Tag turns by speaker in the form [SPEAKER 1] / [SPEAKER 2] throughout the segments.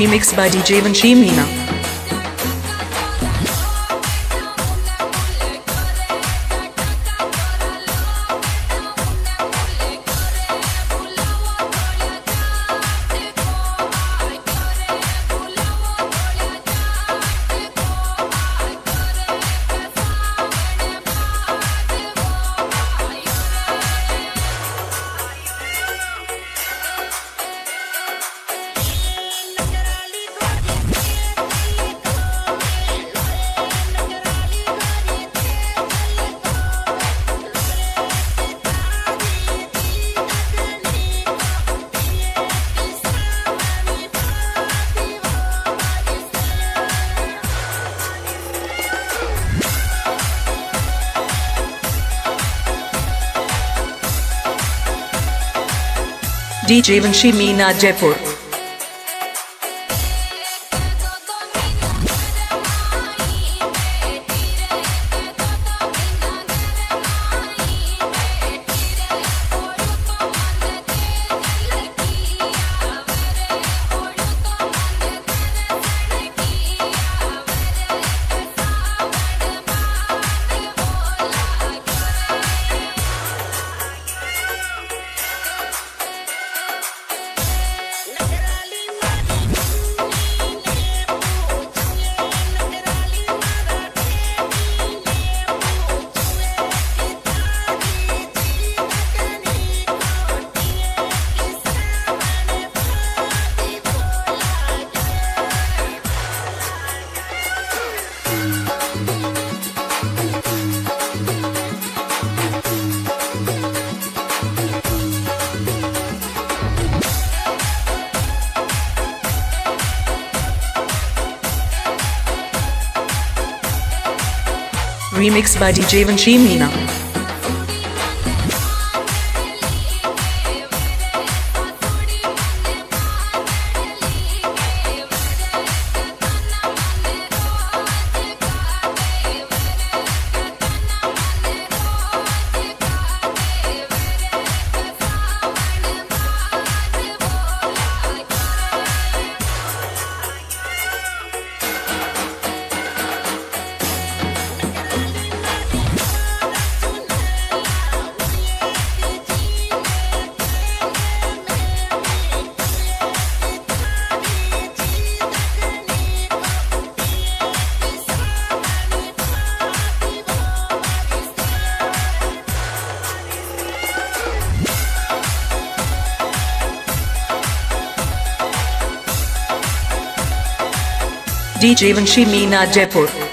[SPEAKER 1] Remixed by DJ Vanshi Meena. DJ Vanshi Meena Jaipur. Remixed by DJ Vanshi Meena. DJ Vanshi Meena Jaipur.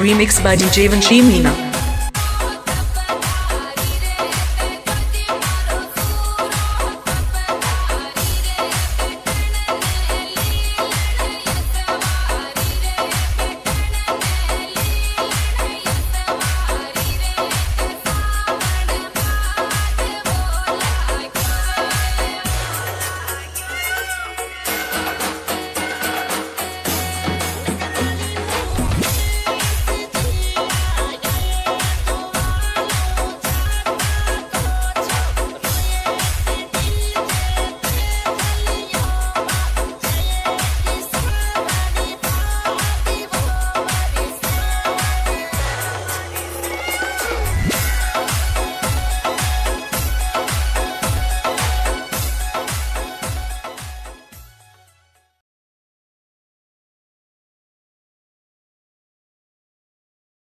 [SPEAKER 1] Remixed by DJ Vanshi Meena.